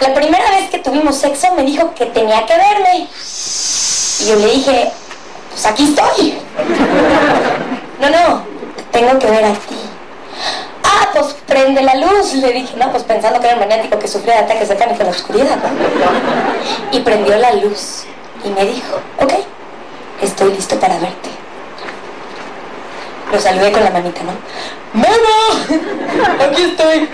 La primera vez que tuvimos sexo me dijo que tenía que verme. Y yo le dije, pues aquí estoy. No, no, tengo que ver a ti. Ah, pues prende la luz. Le dije, no, pues pensando que era un maniático que sufría de ataques de pánico en la oscuridad. Y prendió la luz y me dijo, ok, estoy listo para verte. Lo saludé con la manita, ¿no? ¡Memo! Aquí estoy.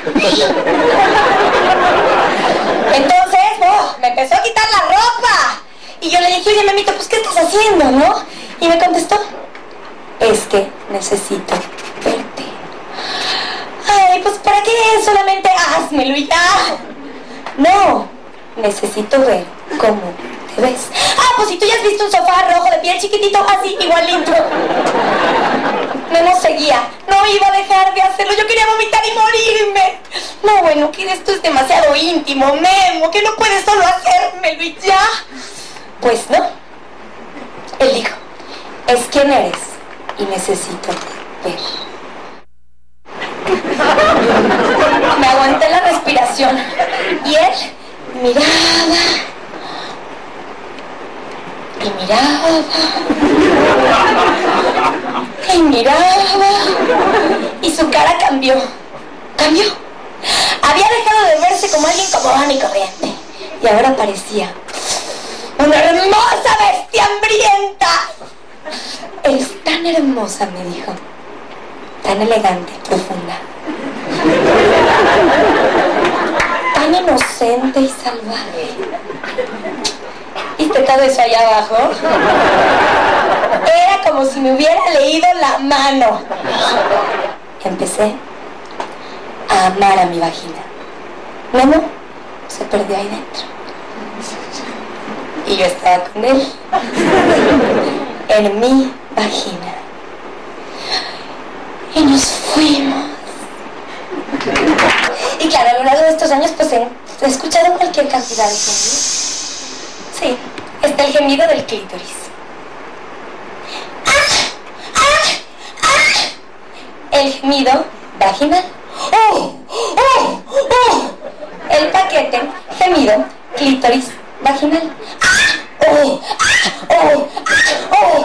Entonces, oh, me empezó a quitar la ropa. Y yo le dije, oye, mamito, pues, ¿qué estás haciendo, no? Y me contestó, es que necesito verte. Ay, pues, ¿para qué? Solamente házmelo y ya. No, necesito ver cómo te ves. Ah, pues si tú ya has visto un sofá rojo de piel chiquitito, así, igualito. Memo seguía. No iba a dejar de hacerlo. Yo quería vomitar y morirme. No, bueno, que esto es demasiado íntimo, Memo, que no puedes solo hacérmelo y ya. Pues no. Él dijo, es quien eres y necesito ver. Me aguanté la respiración y él miraba y miraba y miraba y su cara cambió. Cambió. Había dejado de verse como alguien común y corriente y ahora parecía una hermosa bestia hambrienta. Es tan hermosa, me dijo. Tan elegante, profunda. Tan inocente y salvaje. ¿Viste todo eso allá abajo? Era como si me hubiera leído la mano. Empecé a amar a mi vagina. Memo se perdió ahí dentro. Y yo estaba con él. En mi vagina. Y nos fuimos. Y claro, a lo largo de estos años pues he, escuchado cualquier cantidad de gemidos. Sí, está el gemido del clítoris. ¡Ah! ¡Ah! ¡Ah! El gemido vaginal. ¡Oh! ¡Oh! ¡Oh! El paquete gemido clítoris vaginal. ¡Oh! ¡Oh! ¡Ah! ¡Oh!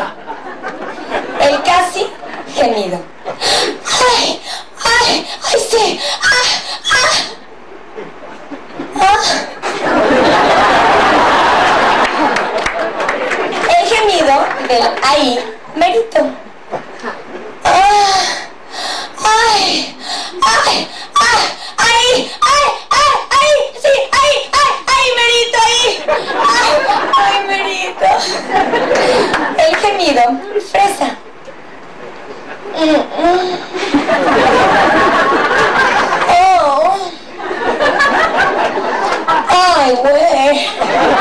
El casi gemido. ¡Ay! ¡Ay! ¡Ay, sí! ¡Ah! ¡Ah! ¡Ah! El gemido del ahí okay?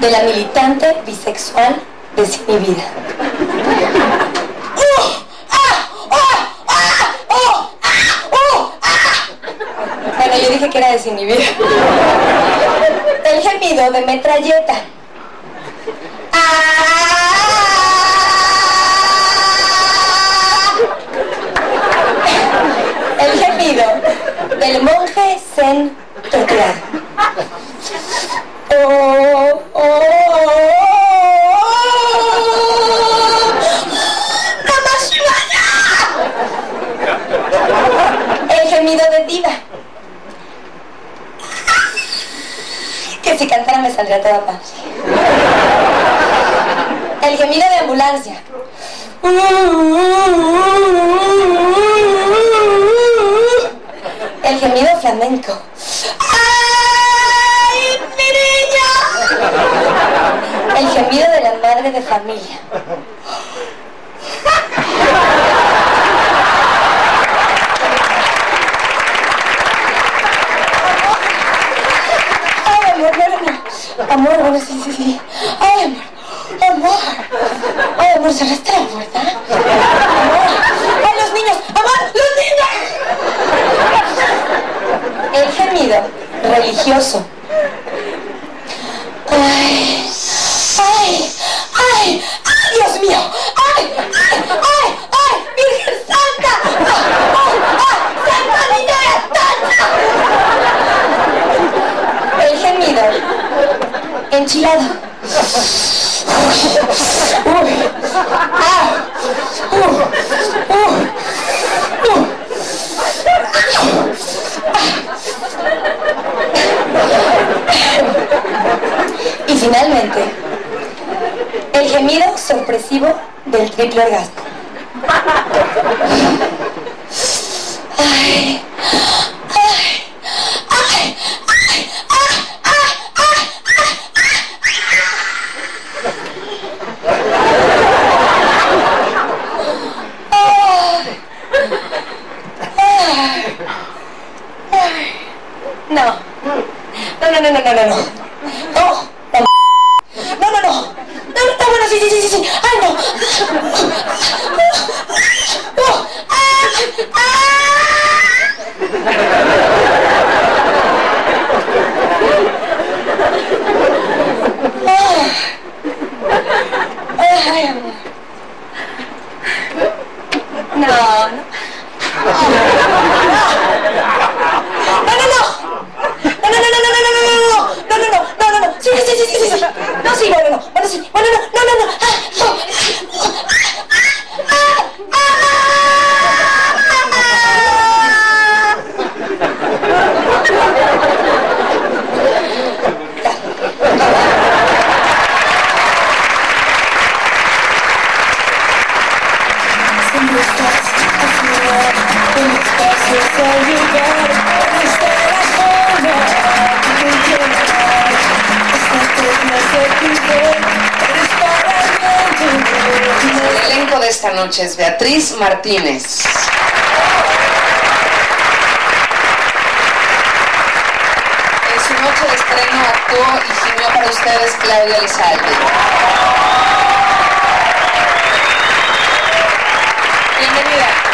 De la militante bisexual desinhibida. Bueno, yo dije que era desinhibida. El gemido de metralleta. El gemido del monje zen torturado. si cantara me saldría toda paz. El gemido de ambulancia. El gemido flamenco. ¡Ay, mi niño! El gemido de la madre de familia. Amor, bueno, sí, sí, sí. Ay, amor. Amor. Ay, amor, cerraste la puerta. Amor. Ay, los niños. Amor, los niños. El gemido religioso. Ay. Ay. Ay, Dios mío. Ay. Ay. Ay. Ay. Virgen Santa. Ay. Ay. Ay. Santa Niña de Tanta. El gemido enchilado. Ah. Y finalmente, el gemido sorpresivo del triple orgasmo. Ay, ay, ay, ay, ah, ah, ah, ah, ah. Ay. No. No, no, no, no, no, no, no. No. No, no, no. No, no, bueno, sí, sí, sí, sí. Ay, no. No. Ah, ah. Elenco de esta noche es Beatriz Martínez. En su noche de estreno actuó y gimió para ustedes Claudia Lizalde. Bienvenida.